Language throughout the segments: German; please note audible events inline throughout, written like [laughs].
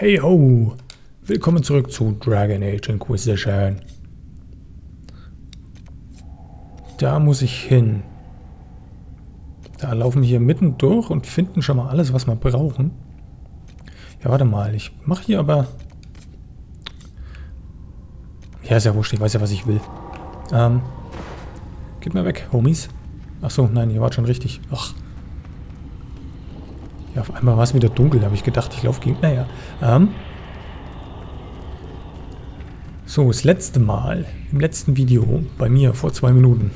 Hey ho! Willkommen zurück zu Dragon Age Inquisition. Da muss ich hin. Da laufen wir hier mitten durch und finden schon mal alles, was wir brauchen. Ja, warte mal. Ich mache hier aber... Ja, ist ja wurscht. Ich weiß ja, was ich will. Ähm... Geht mal weg, Homies. Achso, nein, ihr wart schon richtig. Ach. Ja, auf einmal war es wieder dunkel. Da habe ich gedacht, ich laufe gegen... Naja. Ähm. So, das letzte Mal, im letzten Video, bei mir vor zwei Minuten,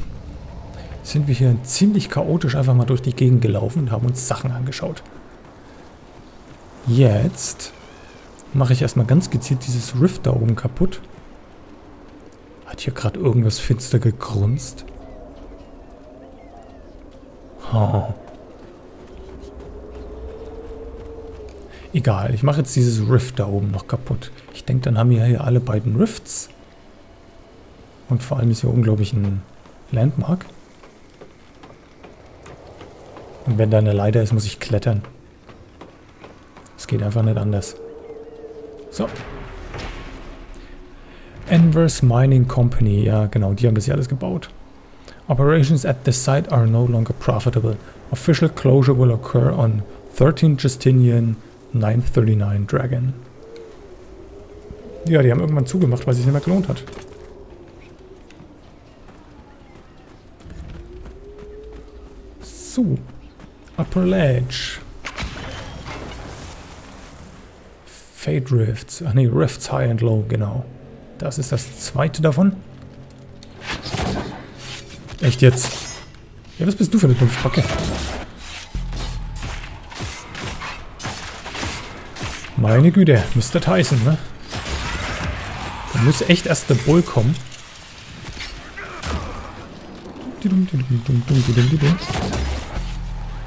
sind wir hier ziemlich chaotisch einfach mal durch die Gegend gelaufen und haben uns Sachen angeschaut. Jetzt mache ich erstmal ganz gezielt dieses Rift da oben kaputt. Hat hier gerade irgendwas finster gegrunzt? Oh. Egal, ich mache jetzt dieses Rift da oben noch kaputt. Ich denke, dann haben wir hier alle beiden Rifts. Und vor allem ist hier unglaublich ein Landmark. Und wenn da eine Leiter ist, muss ich klettern. Es geht einfach nicht anders. So. Envers Mining Company. Ja, genau, die haben das hier alles gebaut. Operations at the site are no longer profitable. Official closure will occur on 13 Justinian 939 Dragon. Ja, die haben irgendwann zugemacht, weil sich nicht mehr gelohnt hat. So. Upper Ledge. Fade Rifts. Ach nee, Rifts High and Low, genau. Das ist das zweite davon. Echt jetzt? Ja, was bist du für eine Dumpfbacke? Meine Güte, Mr. Tyson, ne? Da muss echt erst der Bull kommen.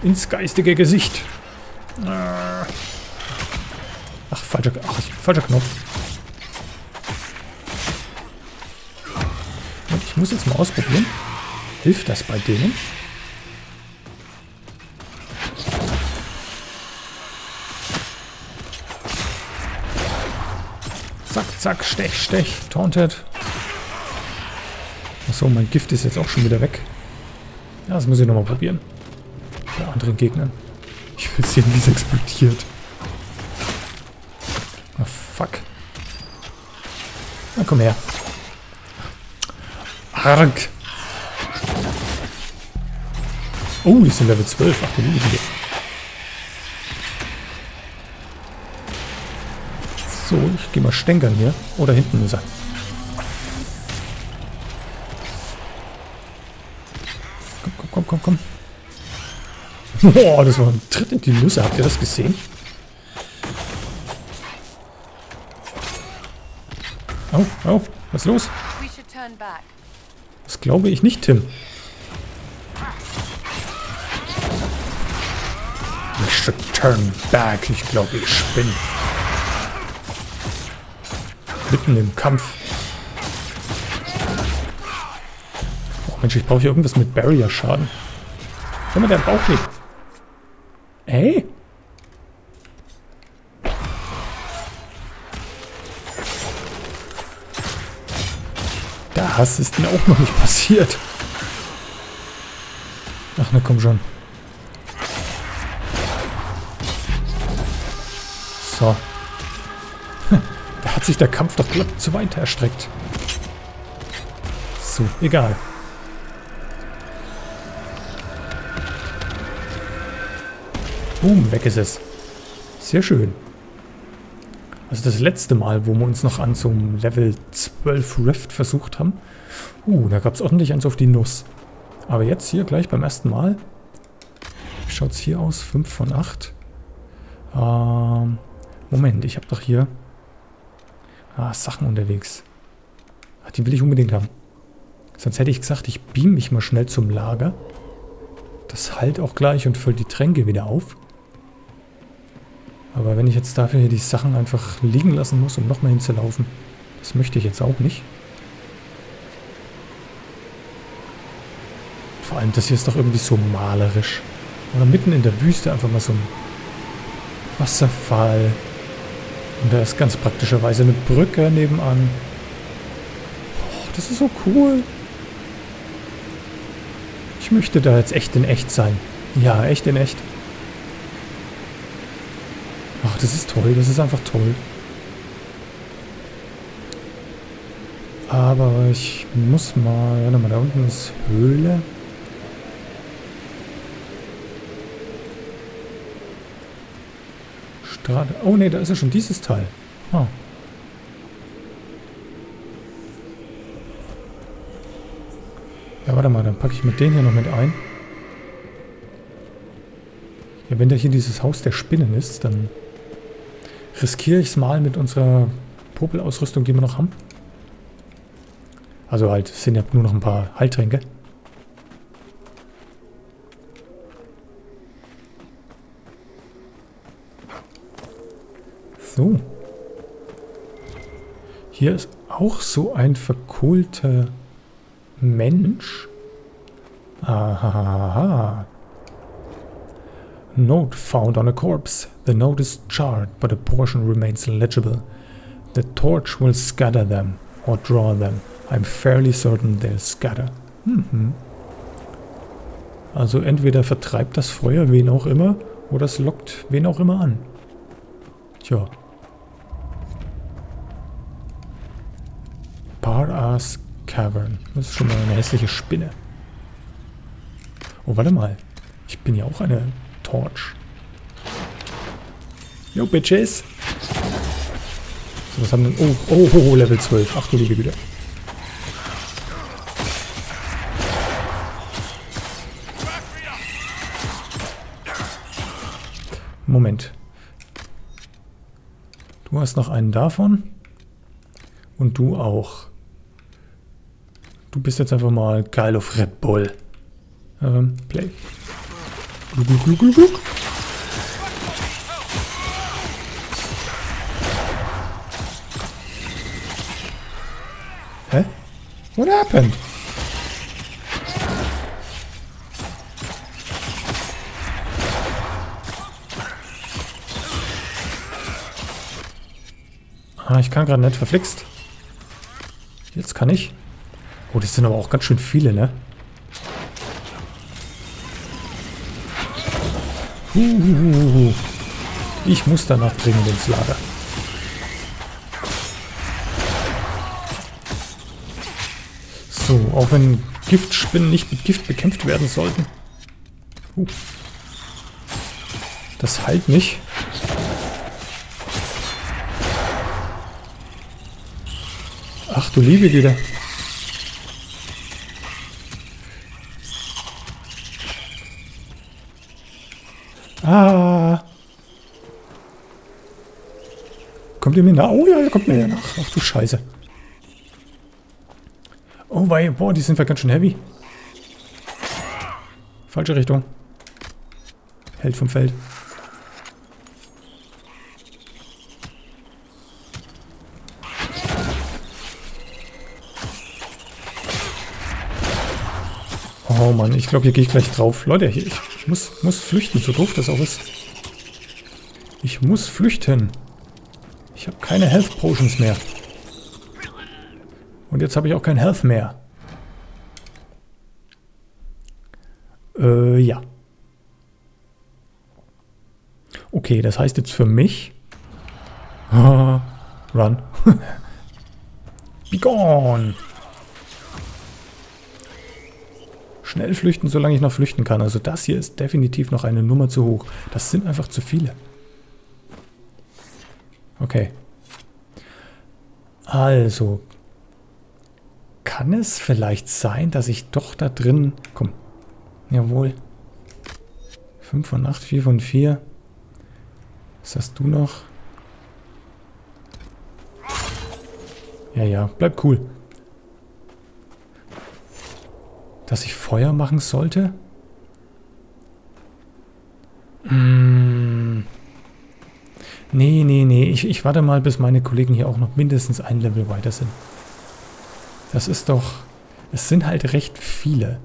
Ins geistige Gesicht. Ach, falscher, ach, falscher Knopf. Ich muss jetzt mal ausprobieren. Hilft das bei denen? Zack, stech, stech. Taunted. Achso, mein Gift ist jetzt auch schon wieder weg. Ja, das muss ich nochmal probieren. Bei anderen Gegnern. Ich will sehen, wie es explodiert. Ah, fuck. Na, komm her. Arg. Oh, die sind Level 12. Ach, du liebe So, gehe mal stänkern hier. Oh, da hinten ist er. Komm, komm, komm, komm, komm. Boah, das war ein Tritt in die Nüsse. Habt ihr das gesehen? Au, au, was ist los? Das glaube ich nicht, Tim. We should turn back. Ich glaube, ich spinne. Mitten im Kampf. Oh Mensch, ich brauche hier irgendwas mit Barrier-Schaden. Schau mal, der Bauch liegt. Ey? Das ist mir auch noch nicht passiert. Ach, na komm schon. Hat sich der Kampf doch glatt zu weit erstreckt. So, egal. Boom, weg ist es. Sehr schön. Also das letzte Mal, wo wir uns noch an so einem Level 12 Rift versucht haben. Uh, da gab es ordentlich eins auf die Nuss. Aber jetzt hier gleich beim ersten Mal. Wie schaut es hier aus? 5 von 8. Ähm, Moment, ich habe doch hier Ah, Sachen unterwegs. Ach, die will ich unbedingt haben. Sonst hätte ich gesagt, ich beam mich mal schnell zum Lager. Das halt auch gleich und füllt die Tränke wieder auf. Aber wenn ich jetzt dafür hier die Sachen einfach liegen lassen muss, um nochmal hinzulaufen, das möchte ich jetzt auch nicht. Vor allem, das hier ist doch irgendwie so malerisch. Oder mitten in der Wüste einfach mal so ein Wasserfall. Und da ist ganz praktischerweise eine Brücke nebenan. Oh, das ist so cool. Ich möchte da jetzt echt in echt sein. Ja, echt in echt. Ach, das ist toll. Das ist einfach toll. Aber ich muss mal... Warte mal, da unten ist Höhle. Strade. Oh ne, da ist ja schon dieses Teil. Oh. Ja, warte mal, dann packe ich mit den hier noch mit ein. Ja, wenn da hier dieses Haus der Spinnen ist, dann riskiere ich es mal mit unserer Popelausrüstung, die wir noch haben. Also halt, es sind ja nur noch ein paar Heiltränke. So. Hier ist auch so ein verkohlter Mensch. Aha. Note found on a corpse. The note is charred, but a portion remains legible. The torch will scatter them or draw them. I'm fairly certain they'll scatter. Mhm. Also entweder vertreibt das Feuer wen auch immer oder es lockt wen auch immer an. Tja. Bar-Ass Cavern. Das ist schon mal eine hässliche Spinne. Oh, warte mal. Ich bin ja auch eine Torch. Yo, Bitches. So, was haben denn... Oh, oh, oh, oh Level 12. Ach du liebe Güte. Moment. Du hast noch einen davon. Und du auch. Du bist jetzt einfach mal geil auf Red Bull. Ähm, play. Gluck, gluck, gluck, gluck. Hä? What happened? Ah, ich kann gerade nicht verflixt. Jetzt kann ich. Oh, das sind aber auch ganz schön viele, ne? Ich muss danach dringend ins Lager. So, auch wenn Giftspinnen nicht mit Gift bekämpft werden sollten. Das heilt mich. Ach du liebe Güte. Ah. Kommt ihr mir nach? Oh ja, er kommt mir nach. Ach du Scheiße. Oh wei, boah, die sind ja ganz schön heavy. Falsche Richtung. Held vom Feld. Oh Mann, ich glaube, hier gehe ich gleich drauf. Leute, hier, ich, ich muss, muss flüchten, so doof das auch ist. Ich muss flüchten. Ich habe keine Health Potions mehr. Und jetzt habe ich auch kein Health mehr. Äh, ja. Okay, das heißt jetzt für mich... [laughs] run. [laughs] Be gone. Schnell flüchten, solange ich noch flüchten kann. Also das hier ist definitiv noch eine Nummer zu hoch. Das sind einfach zu viele. Okay. Also. Kann es vielleicht sein, dass ich doch da drin... Komm. Jawohl. 5 von 8, 4 von 4. Was hast du noch? Ja, ja. Bleib cool. Dass ich Feuer machen sollte? Hm. Nee, nee, nee. Ich, ich warte mal, bis meine Kollegen hier auch noch mindestens ein Level weiter sind. Das ist doch... Es sind halt recht viele.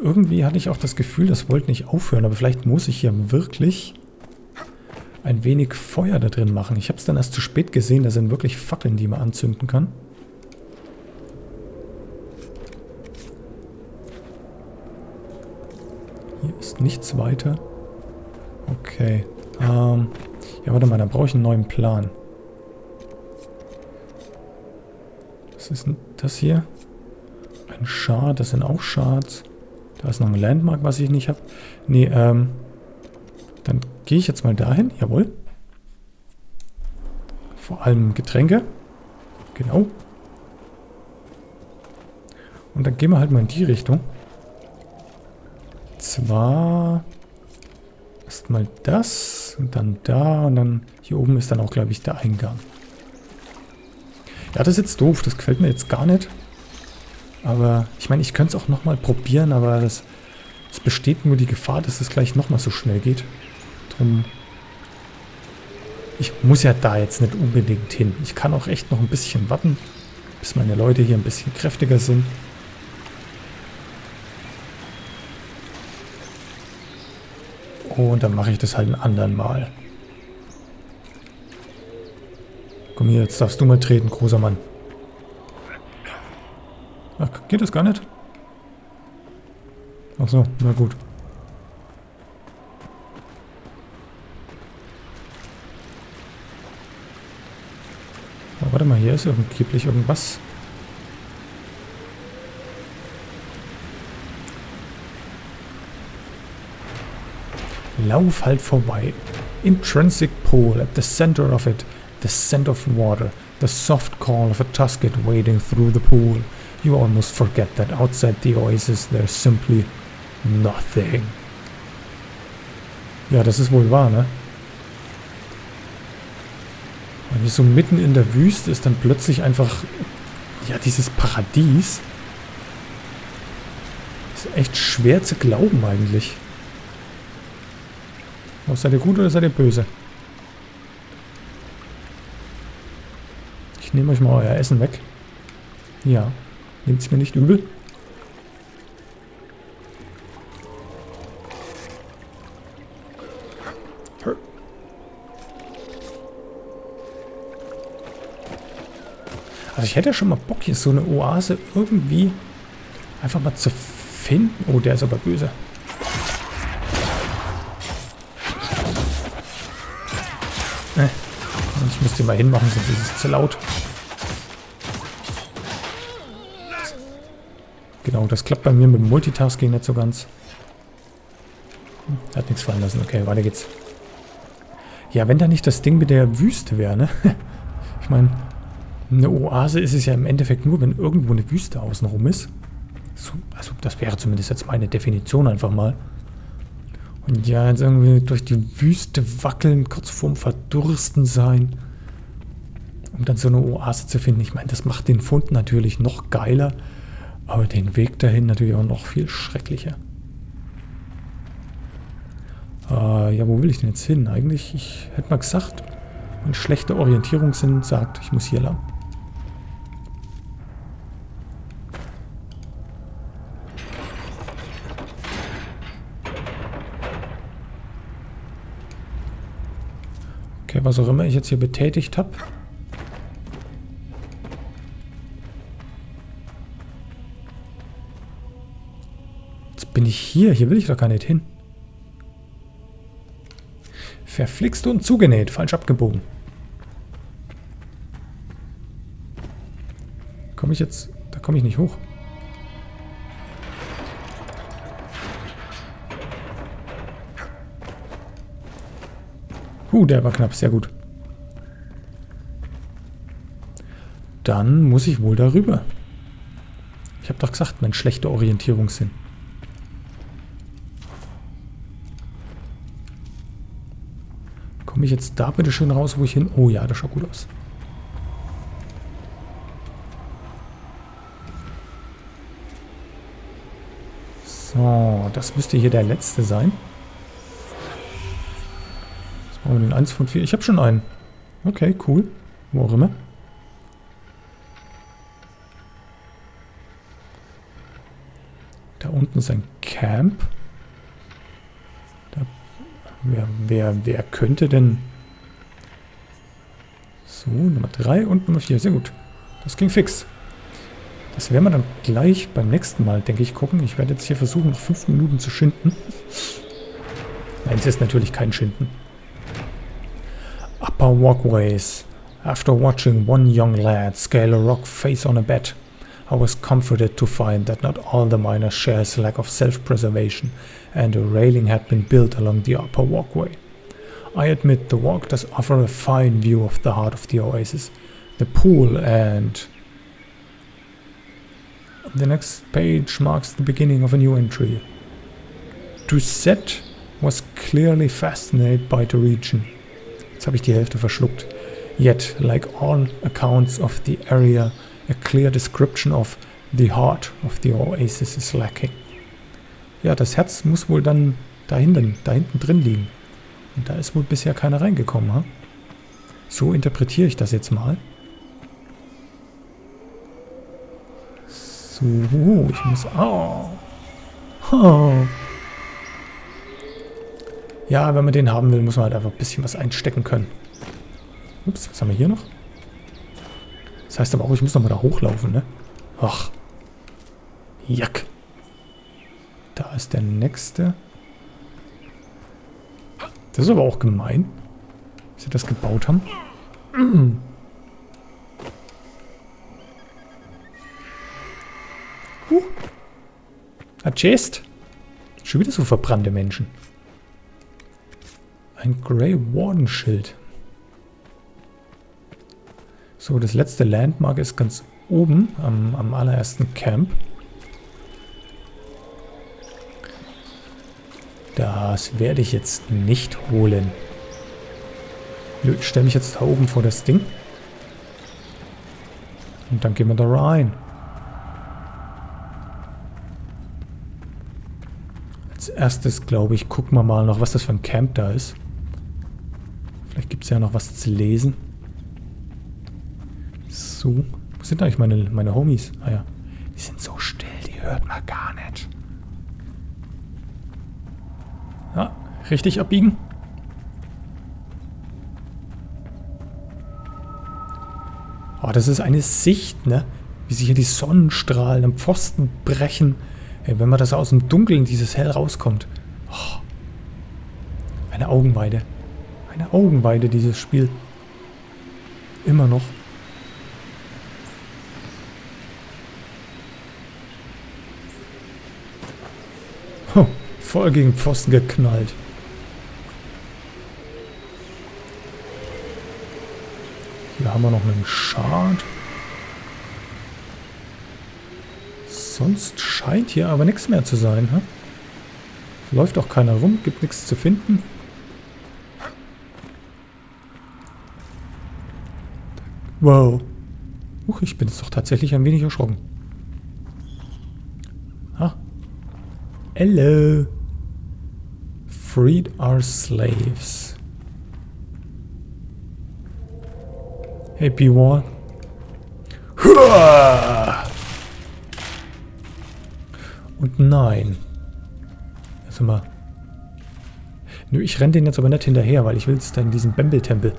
irgendwie hatte ich auch das Gefühl, das wollte nicht aufhören. Aber vielleicht muss ich hier wirklich ein wenig Feuer da drin machen. Ich habe es dann erst zu spät gesehen. Da sind wirklich Fackeln, die man anzünden kann. Hier ist nichts weiter. Okay. Ähm, ja, warte mal, dann brauche ich einen neuen Plan. Was ist denn das hier? Ein Shard, das sind auch Shards. Da ist noch ein Landmark, was ich nicht habe. Nee, ähm, gehe ich jetzt mal dahin. Jawohl. Vor allem Getränke. Genau. Und dann gehen wir halt mal in die Richtung. Zwar erstmal das und dann da und dann hier oben ist dann auch, glaube ich, der Eingang. Ja, das ist jetzt doof. Das gefällt mir jetzt gar nicht. Aber ich meine, ich könnte es auch nochmal probieren, aber es besteht nur die Gefahr, dass es gleich nochmal so schnell geht. Drum. Ich muss ja da jetzt nicht unbedingt hin. Ich kann auch echt noch ein bisschen warten, bis meine Leute hier ein bisschen kräftiger sind. Und dann mache ich das halt ein anderen Mal. Komm hier, jetzt darfst du mal treten, großer Mann. Ach, geht das gar nicht? Ach so, na gut. Ist angeblich irgendwas. Lauf halt vorbei. Intrinsic pool at the center of it. The scent of water. The soft call of a tusket wading through the pool. You almost forget that outside the oasis there's simply nothing. Ja, das ist wohl wahr, ne? Wenn ich so mitten in der Wüste ist, dann plötzlich einfach, ja, dieses Paradies. Ist echt schwer zu glauben eigentlich. Oh, seid ihr gut oder seid ihr böse? Ich nehme euch mal euer Essen weg. Ja. Nehmt es mir nicht übel. Also ich hätte schon mal Bock, hier so eine Oase irgendwie einfach mal zu finden. Oh, der ist aber böse. Äh, ich muss den mal hinmachen, sonst ist es zu laut. Genau, das klappt bei mir mit dem Multitasking nicht so ganz. Hm, hat nichts fallen lassen. Okay, weiter geht's. Ja, wenn da nicht das Ding mit der Wüste wäre, ne? [laughs] Ich meine, eine Oase ist es ja im Endeffekt nur, wenn irgendwo eine Wüste außenrum ist. So, also das wäre zumindest jetzt meine Definition einfach mal. Und ja, jetzt irgendwie durch die Wüste wackeln, kurz vorm Verdursten sein. Um dann so eine Oase zu finden. Ich meine, das macht den Fund natürlich noch geiler. Aber den Weg dahin natürlich auch noch viel schrecklicher. Äh, ja, wo will ich denn jetzt hin? Eigentlich, ich hätte mal gesagt, mein schlechter Orientierungssinn sagt, ich muss hier lang. Okay, was auch immer ich jetzt hier betätigt habe. Jetzt bin ich hier. Hier will ich doch gar nicht hin. Verflixt und zugenäht. Falsch abgebogen. Komme ich jetzt... Da komme ich nicht hoch. Uh, der war knapp. Sehr gut. Dann muss ich wohl darüber. Ich habe doch gesagt, mein schlechter Orientierungssinn. Komme ich jetzt da bitte schön raus, wo ich hin... Oh ja, das schaut gut aus. So, das müsste hier der letzte sein. Wir den 1 von 4. Ich habe schon einen. Okay, cool. Wo auch immer. Da unten ist ein Camp. Da, wer, wer, wer könnte denn... So, Nummer 3 und Nummer 4. Sehr gut. Das ging fix. Das werden wir dann gleich beim nächsten Mal, denke ich, gucken. Ich werde jetzt hier versuchen, noch 5 Minuten zu schinden. Nein, es ist natürlich kein Schinden. Upper walkways. After watching one young lad scale a rock face on a bed, I was comforted to find that not all the miners share his lack of self-preservation, and a railing had been built along the upper walkway. I admit the walk does offer a fine view of the heart of the oasis, the pool and... The next page marks the beginning of a new entry. Doucette was clearly fascinated by the region. Jetzt habe ich die Hälfte verschluckt. Yet, like all accounts of the area, a clear description of the heart of the oasis is lacking. Ja, das Herz muss wohl dann da hinten, da hinten drin liegen. Und da ist wohl bisher keiner reingekommen, ha? So interpretiere ich das jetzt mal. So, ich muss... Oh. oh. Ja, wenn man den haben will, muss man halt einfach ein bisschen was einstecken können. Ups, was haben wir hier noch? Das heißt aber auch, ich muss nochmal da hochlaufen, ne? Ach. Jack. Da ist der nächste. Das ist aber auch gemein, dass sie das gebaut haben. [clears throat] Uh. A Chest. Schon wieder so verbrannte Menschen. Ein Grey Warden Schild. So, das letzte Landmark ist ganz oben am, am allerersten Camp. Das werde ich jetzt nicht holen. Ich stelle mich jetzt da oben vor das Ding. Und dann gehen wir da rein. Als erstes, glaube ich, gucken wir mal noch, was das für ein Camp da ist. Gibt es ja noch was zu lesen. So. Wo sind eigentlich meine, meine Homies? Ah ja. Die sind so still, die hört man gar nicht. Ja, richtig abbiegen. Oh, das ist eine Sicht, ne? Wie sich hier die Sonnenstrahlen am Pfosten brechen. Hey, wenn man das aus dem Dunkeln, dieses Hell rauskommt. Oh, eine Augenweide. Eine Augenweide, dieses Spiel. Immer noch. Oh, voll gegen Pfosten geknallt. Hier haben wir noch einen Schad. Sonst scheint hier aber nichts mehr zu sein. Hä? Läuft auch keiner rum, gibt nichts zu finden. Wow. Huch, ich bin jetzt doch tatsächlich ein wenig erschrocken. Ah. Hello. Freed our slaves. Hey, B-Wall. Und nein. Also mal. Nö, ich renne den jetzt aber nicht hinterher, weil ich will es dann in diesem Bembel-Tempel.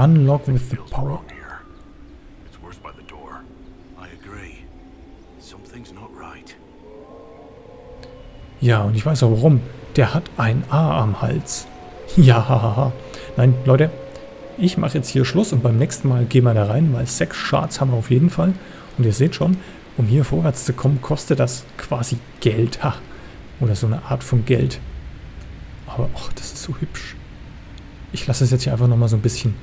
Unlock with the power. It's worse by the door. I agree. Something's not right. Ja, und ich weiß auch warum. Der hat ein A am Hals. [laughs] Ja, hahaha. Nein, Leute, ich mache jetzt hier Schluss und beim nächsten Mal gehen wir da rein, weil sechs Shards haben wir auf jeden Fall. Und ihr seht schon, um hier vorwärts zu kommen, kostet das quasi Geld. Ha. Oder so eine Art von Geld. Aber, ach, das ist so hübsch. Ich lasse es jetzt hier einfach nochmal so ein bisschen